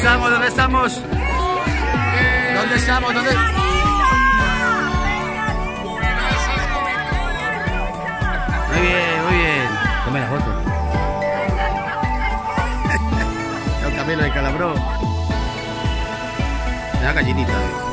estamos? ¿Dónde estamos? ¿Dónde estamos? ¿Dónde? Muy bien, muy bien. Tome la foto. Don Camilo de Calabró. Una gallinita.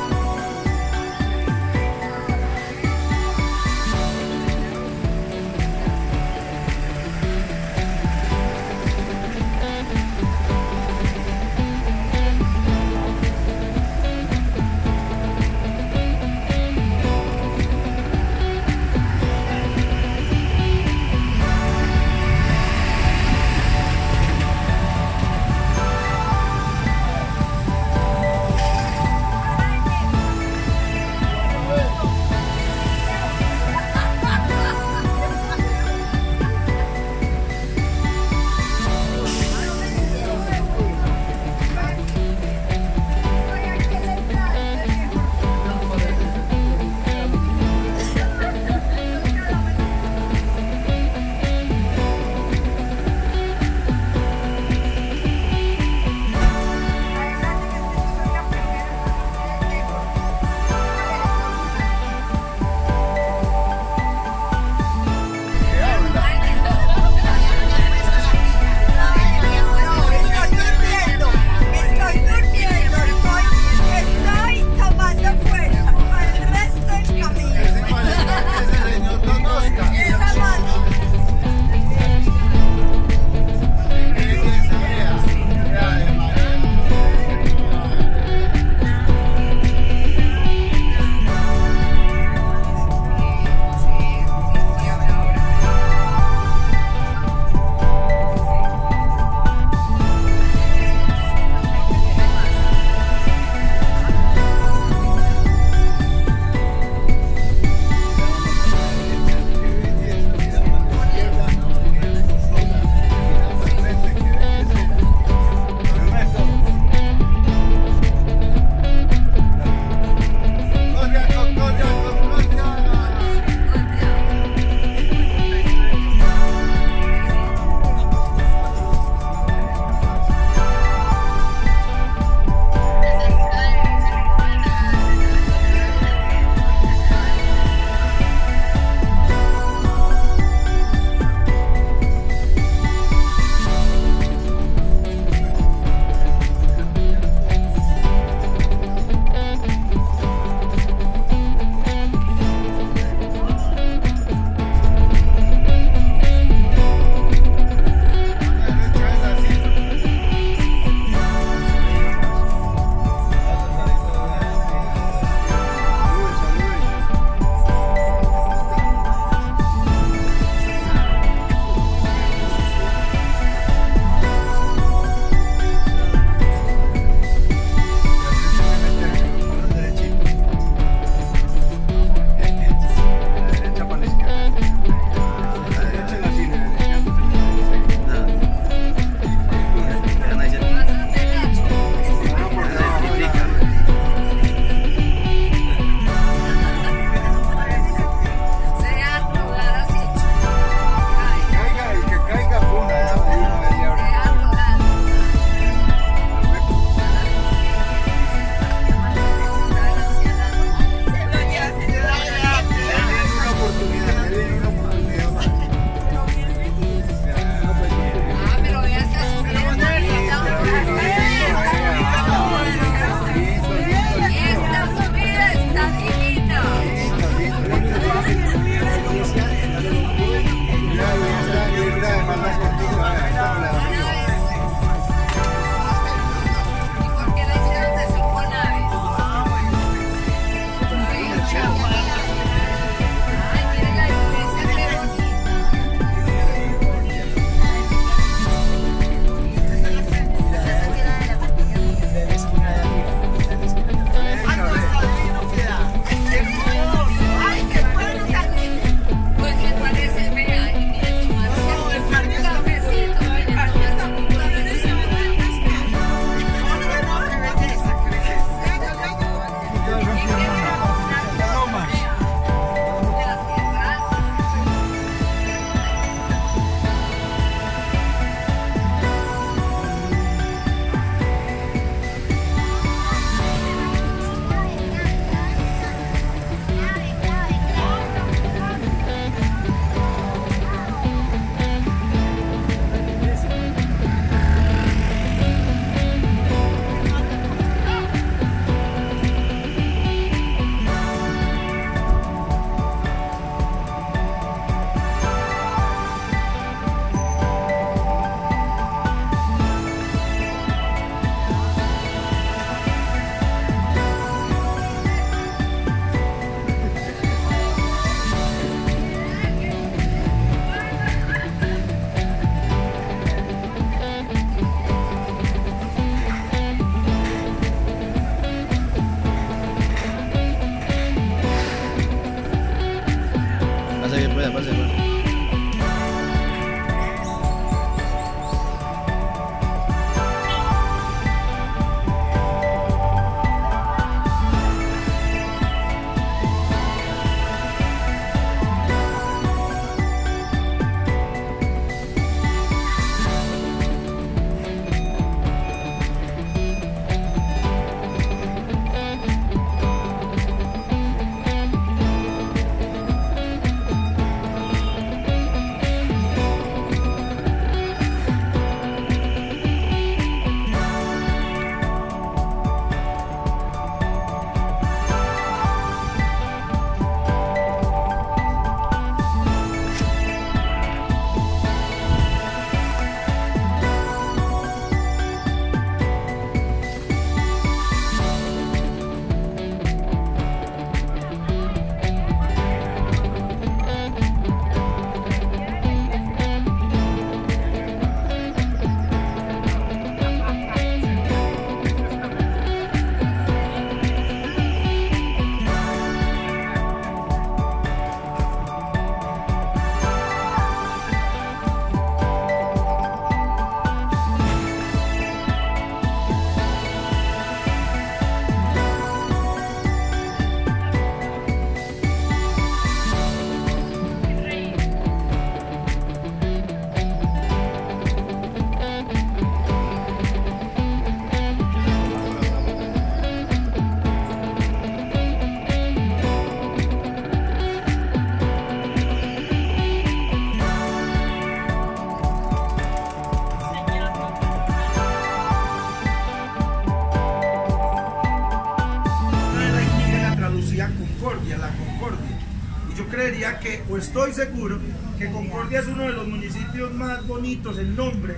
Estoy seguro, que Concordia es uno de los municipios más bonitos en nombre,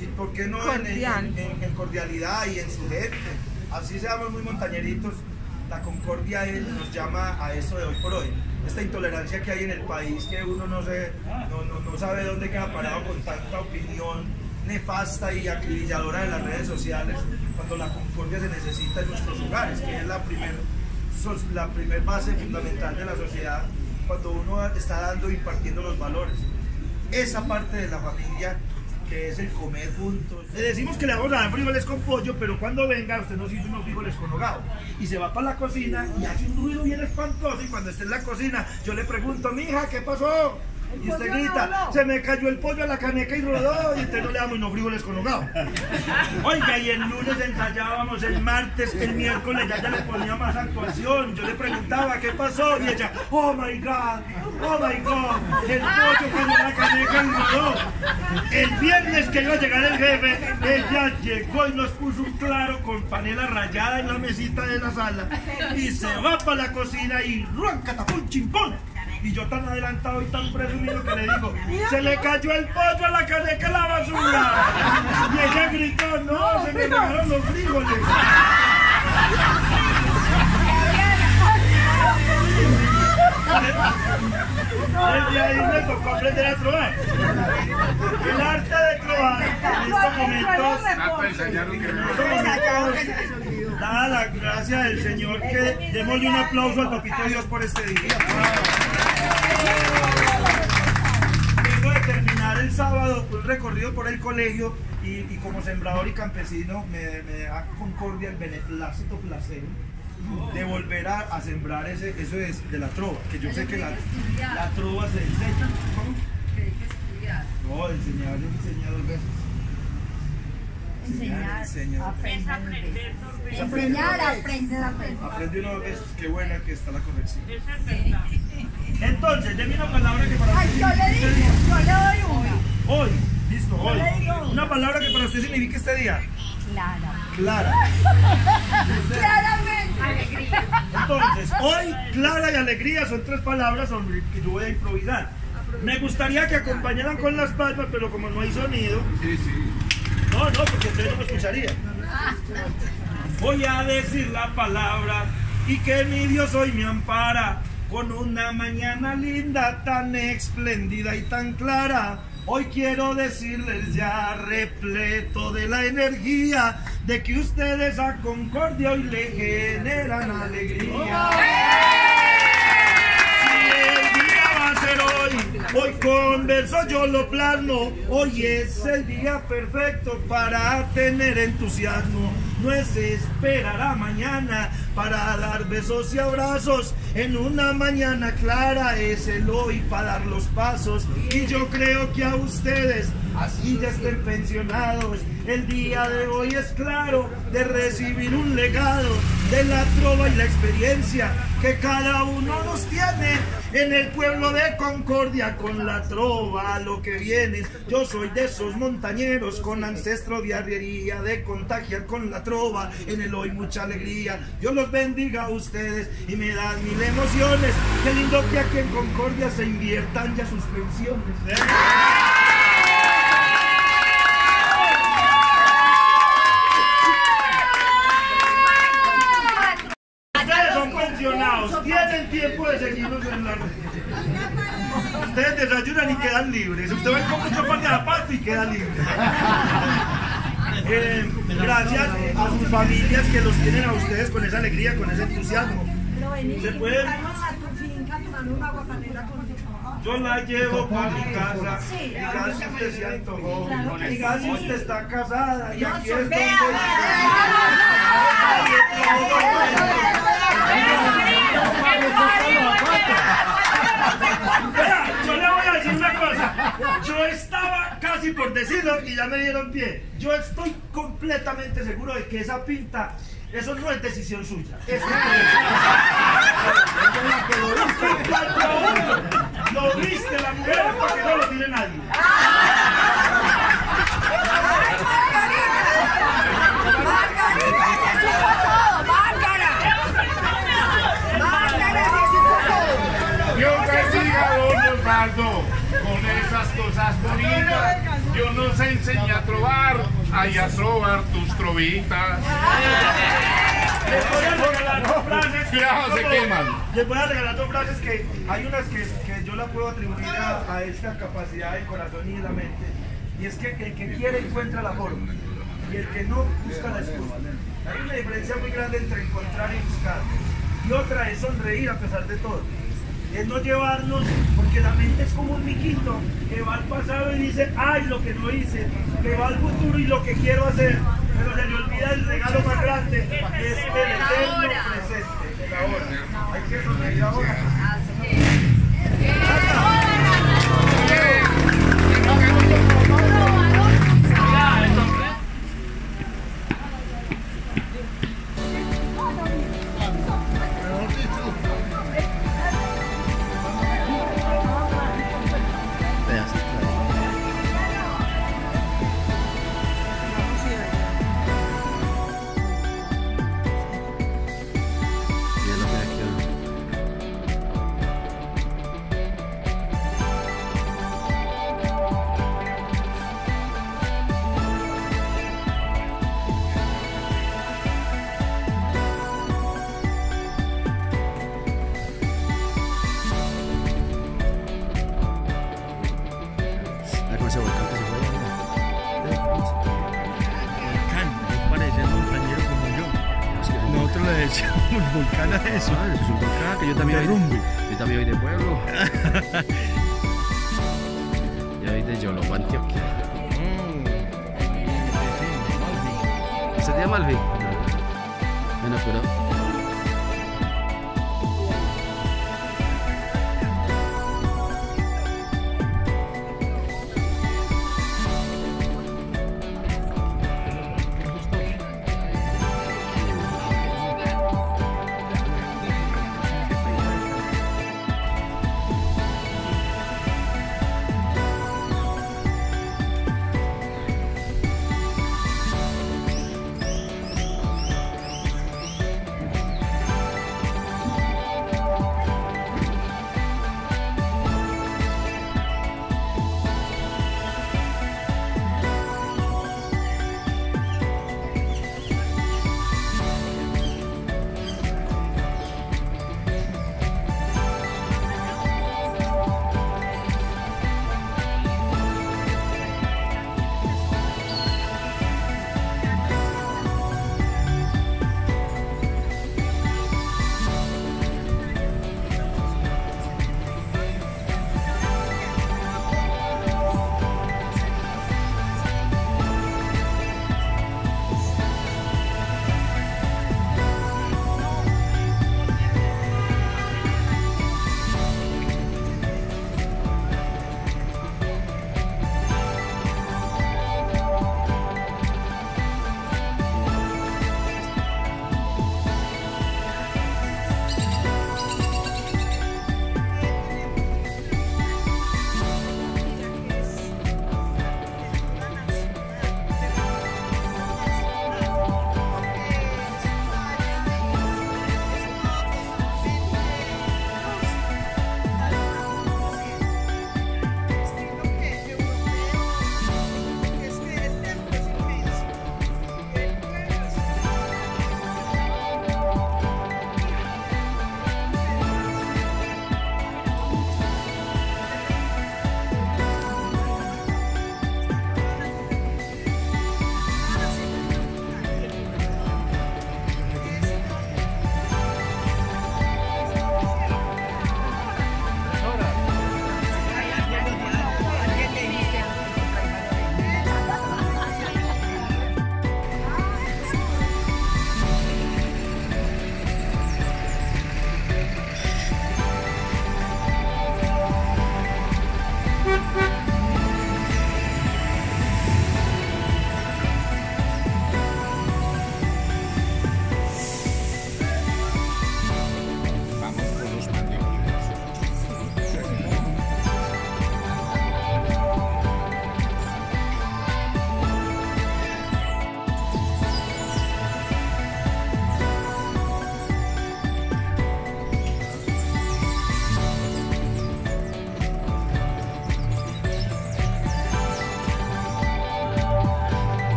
y por qué no en, en- en- en cordialidad y en su gente. Así seamos muy montañeritos, la Concordia nos llama a eso de hoy por hoy. Esta intolerancia que hay en el país, que uno no, se, no, no- no sabe dónde queda parado con tanta opinión nefasta y acribilladora de las redes sociales, cuando la concordia se necesita en nuestros hogares, que es la primera la primer base fundamental de la sociedad cuando uno está dando y impartiendo los valores. Esa parte de la familia que es el comer juntos. Le decimos que le vamos a dar frijoles con pollo, pero cuando venga usted nos hizo unos frijoles con hogado. Y se va para la cocina y hace un ruido bien espantoso y cuando esté en la cocina yo le pregunto, mija, ¿qué pasó? Y usted grita, se me cayó el pollo a la caneca y rodó, y usted no le damos unos frijoles con hogado. Oiga, y el lunes ensayábamos, el martes, el miércoles ya, ya le ponía más actuación. Yo le preguntaba qué pasó y ella, oh my god, oh my god, el pollo cayó a la caneca y rodó. El viernes que iba a llegar el jefe, ella llegó y nos puso un claro con panela rayada en la mesita de la sala y se va para la cocina y ruan, catapum, chimpón. Y yo tan adelantado y tan presumido que le digo, se le cayó el pollo a la caneca en la basura. Y ella gritó, no, se me regaron los frijoles. Desde ahí me tocó aprender a trobar. El arte de trobar en estos momentos, en estos momentos, dada la gracia del Señor, que démosle un aplauso al Papito Dios por este día. Vengo de terminar el sábado un recorrido por el colegio y, y como sembrador y campesino me, me da concordia el beneplácito placer de volver a, a sembrar ese, eso es de la trova, que yo sé que la, la trova se enseña. ¿Cómo? No, enseñar, enseñar dos veces. Enseñar, enseñar. aprender. Enseñar, aprender, aprender. Aprende una vez, qué buena que está la corrección. Entonces, deme una palabra que para Ay, usted yo le digo, este día. yo le doy una. Hoy, listo, hoy. le digo. Una palabra que para usted signifique este día. Clara. Clara. Claramente. Entonces, hoy, clara y alegría son tres palabras sobre que yo voy a improvisar. Me gustaría que acompañaran con las palmas, pero como no hay sonido. No, no, porque usted no me escucharía. Voy a decir la palabra y que mi Dios hoy me ampara con una mañana linda, tan espléndida y tan clara. Hoy quiero decirles ya repleto de la energía de que ustedes a Concordia hoy le generan alegría. Si el día va a ser Con verso yo lo plasmo, hoy es el día perfecto para tener entusiasmo. No es esperar a mañana para dar besos y abrazos. En una mañana clara es el hoy para dar los pasos. Y yo creo que a ustedes, así ya estén pensionados, el día de hoy es claro de recibir un legado de la trova y la experiencia que cada uno nos tiene en el pueblo de Concordia con la trova, lo que viene. Yo soy de esos montañeros con ancestro de arriería, de contagiar con la trova, en el hoy mucha alegría. Dios los bendiga a ustedes y me dan mil emociones. Qué lindo que aquí en Concordia se inviertan ya sus pensiones. Ustedes son pensionados, tienen en la. Ustedes desayunan y quedan libres. Usted va comer mucho pan de zapato y queda libre. Eh, gracias a sus familias que los tienen a ustedes con esa alegría, con ese entusiasmo. Se pueden. Yo la llevo para mi casa. Y casi usted se antojó. Casi usted está casada. Y aquí es donde. Yo le voy a decir una cosa. Yo estaba casi por decirlo y ya me dieron pie. Yo estoy completamente seguro de que esa pinta, eso no es decisión suya. Eso no es. Lo viste la mujer porque no lo tiene nadie. Dios bendiga a don Osvaldo con esas cosas bonitas. Yo nos enseñé a trobar, ay, a trobar tus trovitas. Les voy a regalar dos frases. Se queman. Les voy a regalar dos frases que hay unas que, que yo la puedo atribuir a, a esta capacidad del corazón y de la mente. Y es que el que quiere encuentra la forma. Y el que no busca la excusa. Hay una diferencia muy grande entre encontrar y buscar. Y otra es sonreír a pesar de todo. Es no llevarnos, porque la mente es como un miquito que va al pasado y dice, ay, lo que no hice, que va al futuro y lo que quiero hacer, pero se le olvida el regalo más grande, que es el eterno presente, ahora. Hay que sonreír ahora. Que es un Nosotros le decíamos volcán a eso. Ah, eso es un volcán que yo también voy de, yo también voy de pueblo. yo voy de Yolobo, Antioquia. ¿Ese día Malvi? Bueno, pero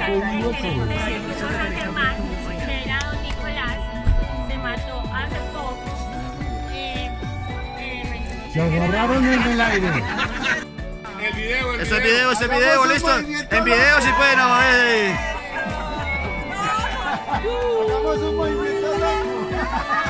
San Germán, que era don Nicolás, se mató hace poco. Eh, eh, Se agarraron en el aire. El video, el Este video, este video, listo. En video si pueden. Hagamos un movimiento loco.